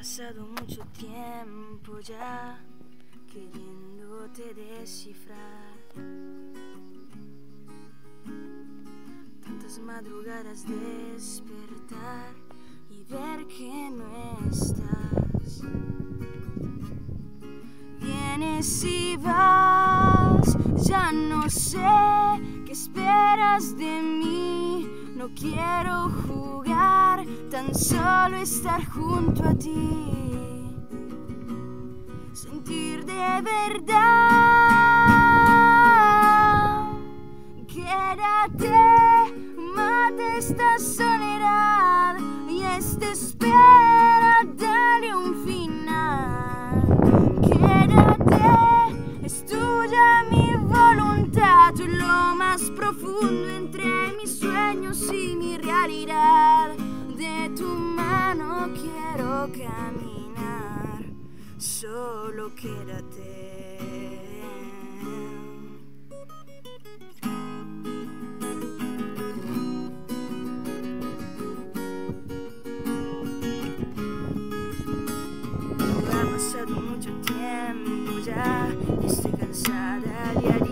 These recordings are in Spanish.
pasado mucho tiempo ya queriéndote descifrar. Tantas madrugadas despertar y ver que no estás. Vienes y vas, ya no sé qué esperas de mí. No quiero jugar, tan solo estar junto a ti. Sentir de verdad. Quédate, mate esta soledad y esta espera, De tu mano quiero caminar, solo quédate. Ha pasado mucho tiempo ya estoy cansada de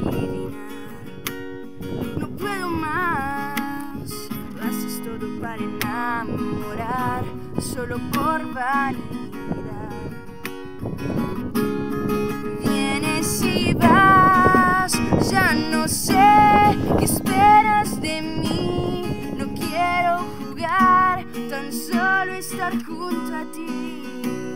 solo por vanidad. Vienes y vas, ya no sé qué esperas de mí. No quiero jugar, tan solo estar junto a ti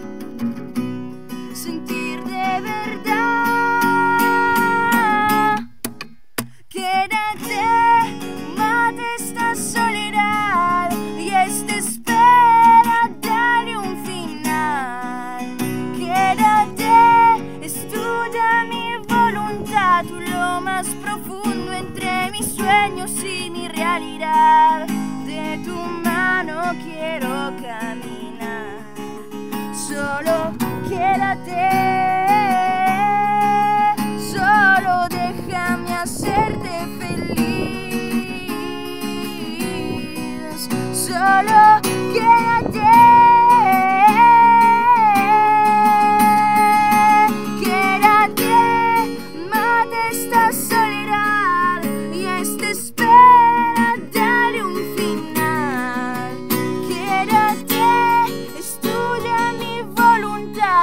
más profundo entre mis sueños y mi realidad. De tu mano quiero caminar solo quédate, solo déjame hacerte feliz, solo quédate.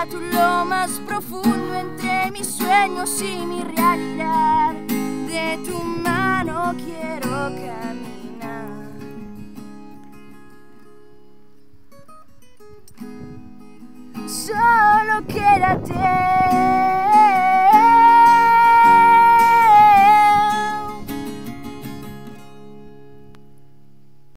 Tú lo más profundo entre mis sueños y mi realidad. De tu mano quiero caminar. Solo quédate.